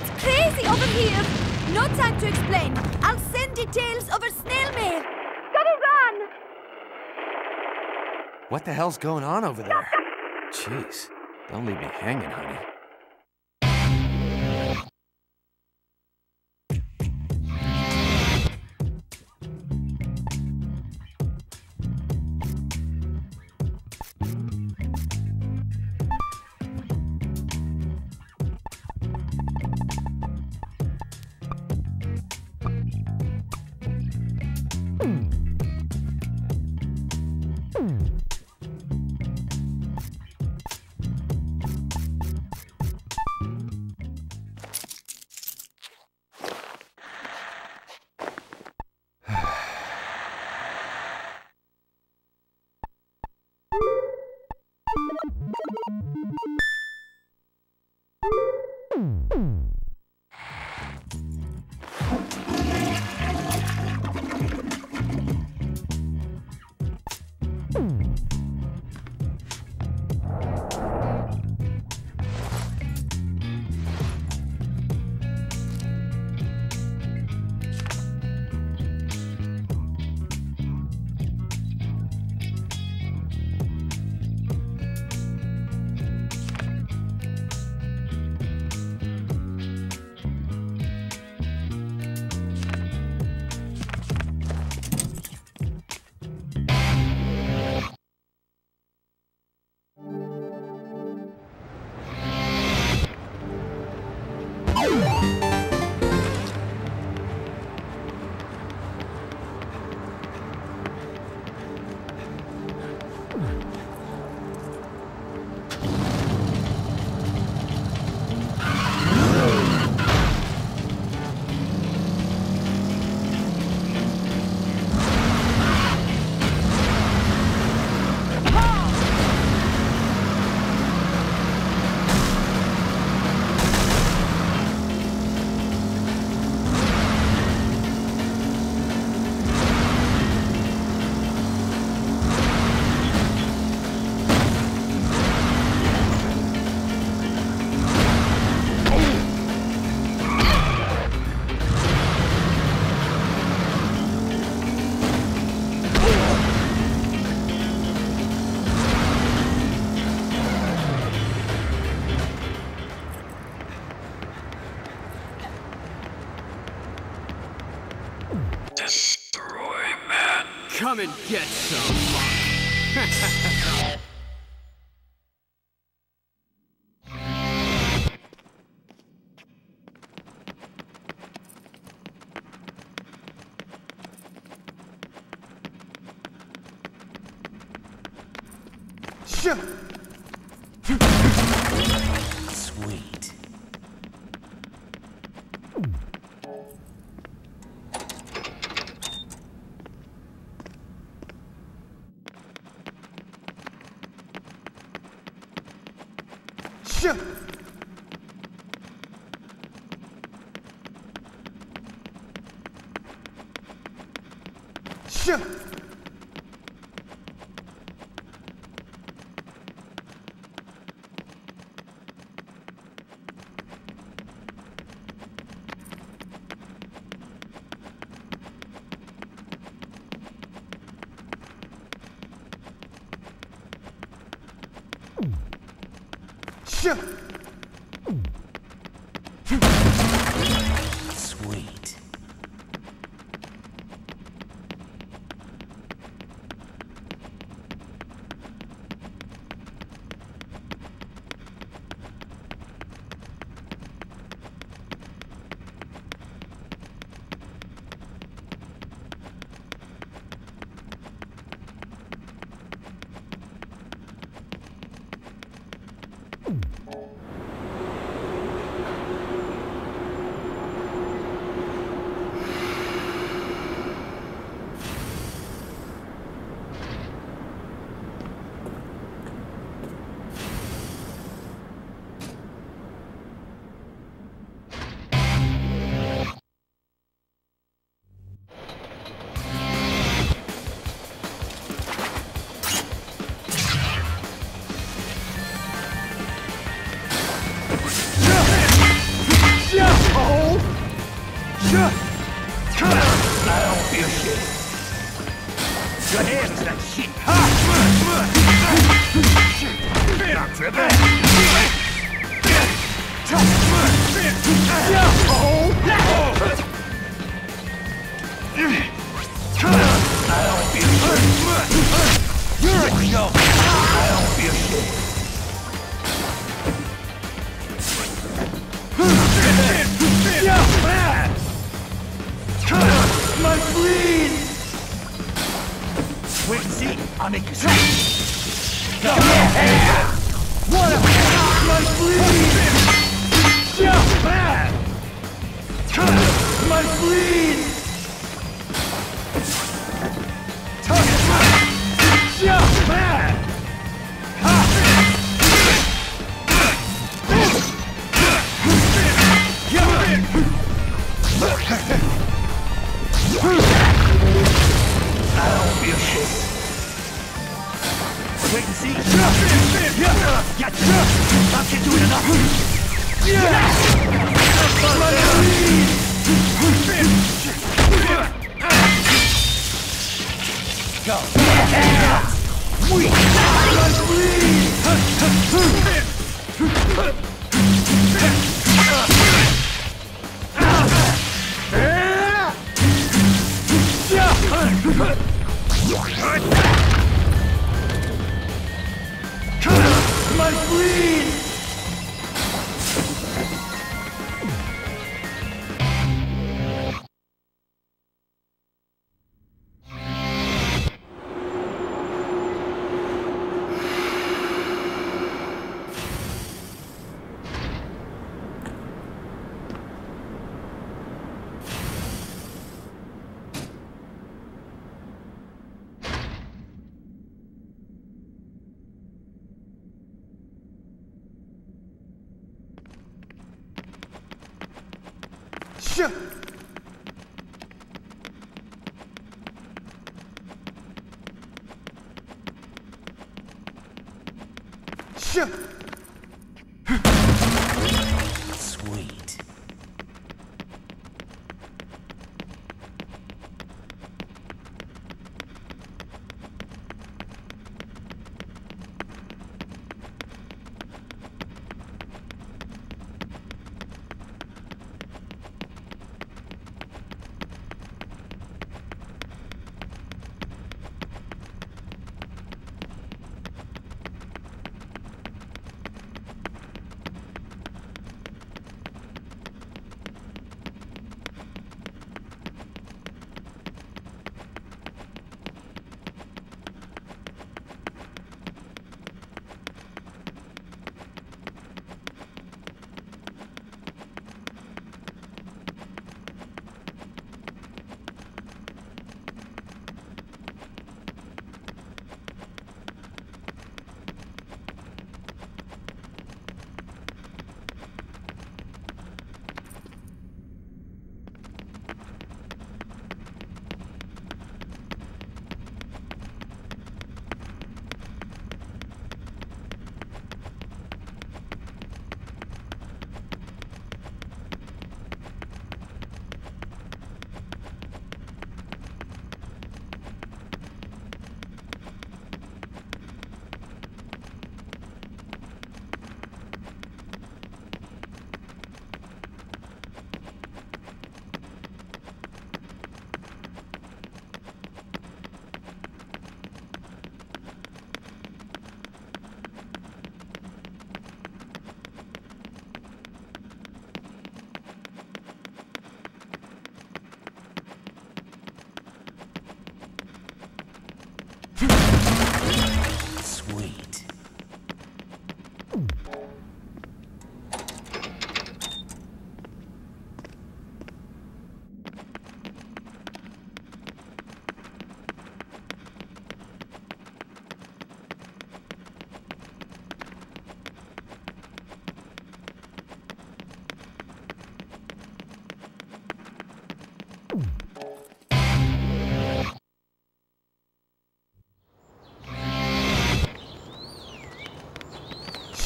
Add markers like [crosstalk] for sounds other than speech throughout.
It's crazy over here! No time to explain. I'll send details over snail mail. Gotta run! What the hell's going on over there? Jeez. Don't leave me hanging, honey. Destroy man. Come and get some. [laughs] 是。My bleed! Shit! Shit!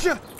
Shit!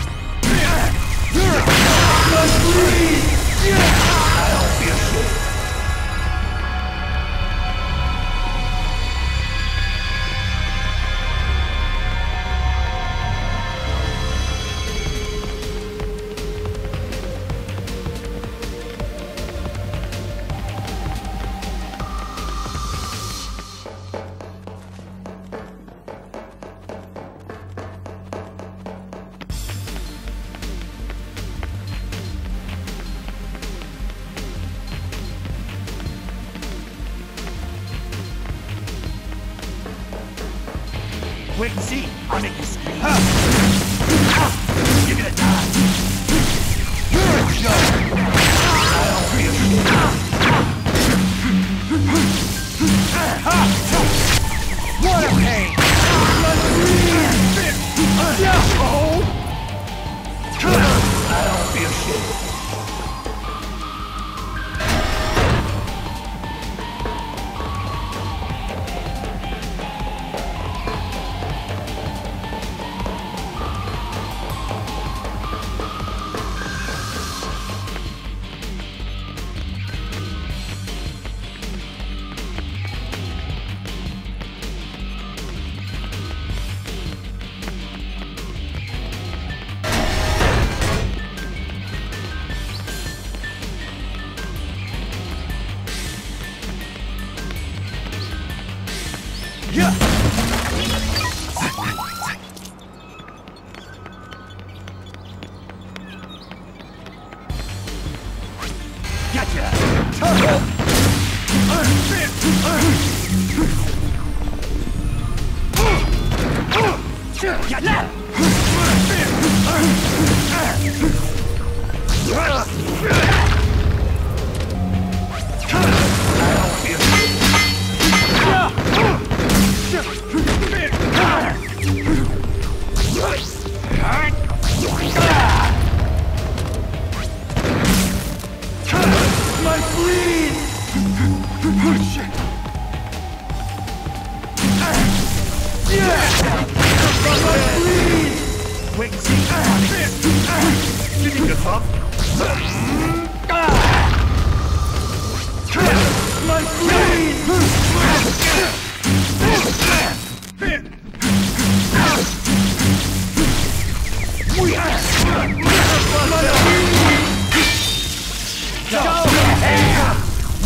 You're a please! I don't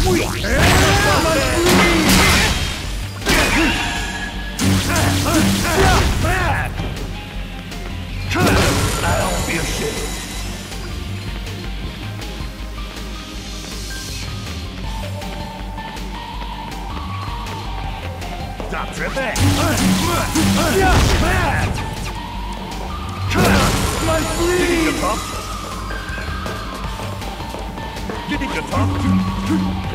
Stop tripping! My you're tough? You're a joke! My bleed!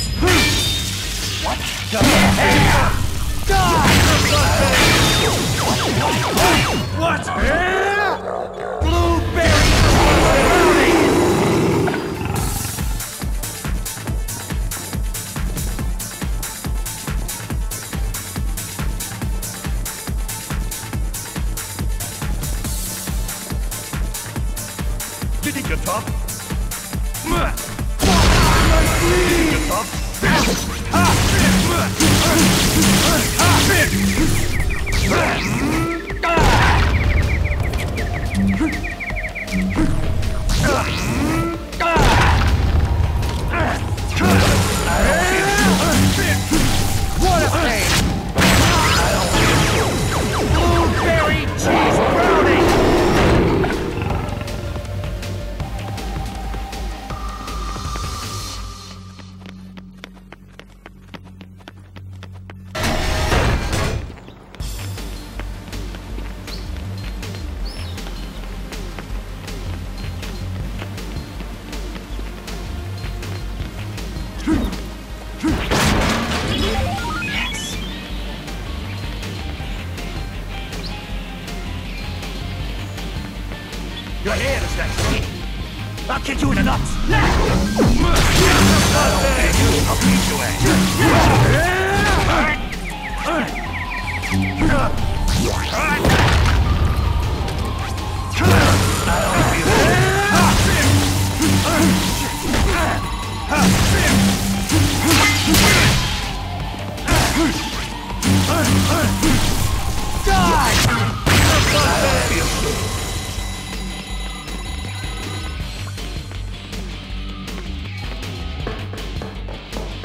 What? Ahead! Die! What? Blueberry! You think you're tough? You think you're tough? What a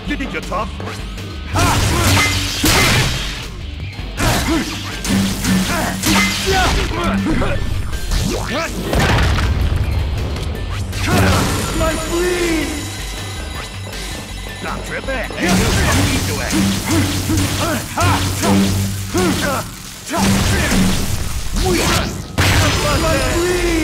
You think you're tough? My bleed!